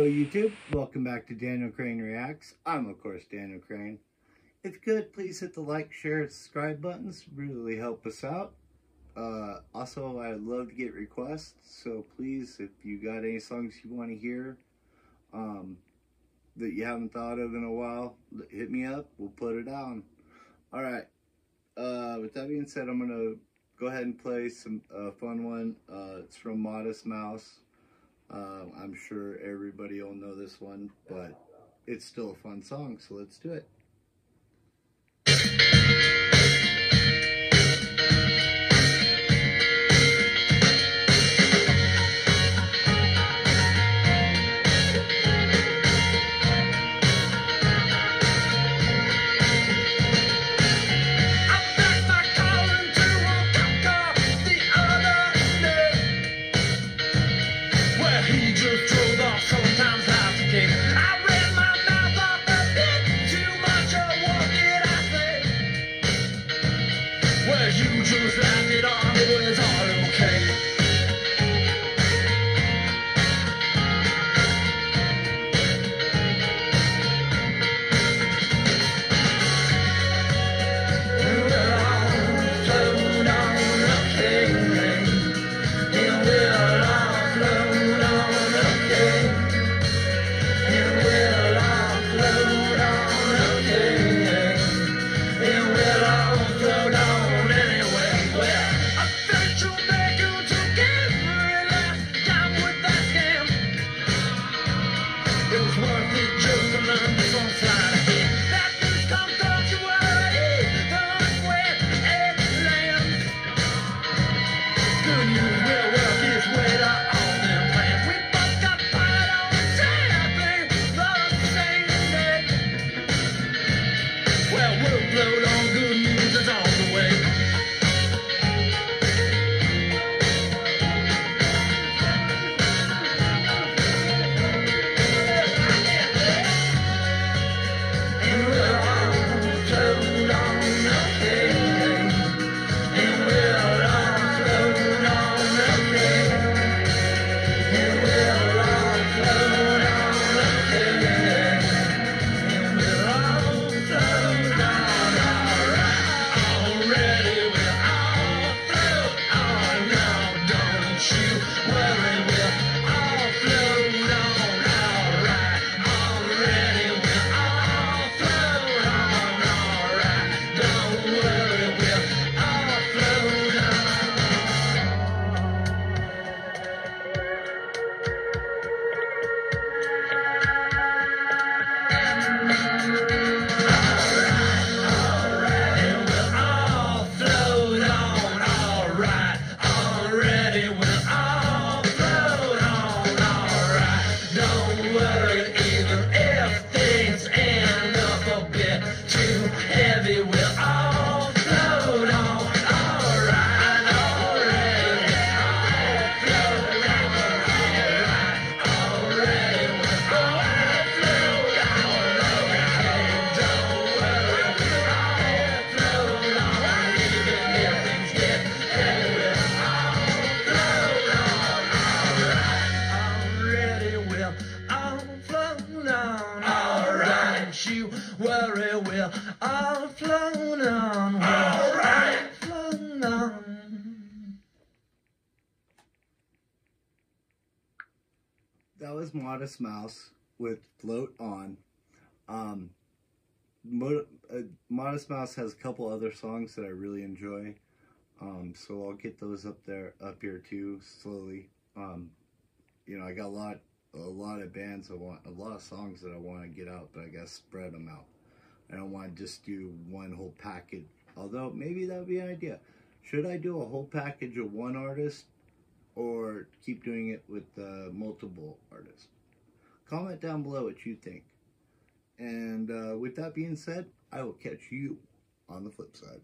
Hello YouTube, welcome back to Daniel Crane Reacts. I'm of course Daniel Crane. If you could, please hit the like, share, and subscribe buttons. Really help us out. Uh, also, I'd love to get requests, so please, if you got any songs you want to hear um, that you haven't thought of in a while, hit me up. We'll put it on. Alright, uh, with that being said, I'm going to go ahead and play some uh, fun one. Uh, it's from Modest Mouse. Uh, I'm sure everybody will know this one, but it's still a fun song, so let's do it. You just laughed it off, it was all okay. Worry, we'll all float on. We'll all right. float on. That was Modest Mouse with Float On. Um, Mo uh, Modest Mouse has a couple other songs that I really enjoy. Um, so I'll get those up there, up here too, slowly. Um, you know, I got a lot a lot of bands I want, a lot of songs that I want to get out, but I gotta spread them out. I don't want to just do one whole package, although maybe that would be an idea. Should I do a whole package of one artist or keep doing it with uh, multiple artists? Comment down below what you think. And uh, with that being said, I will catch you on the flip side.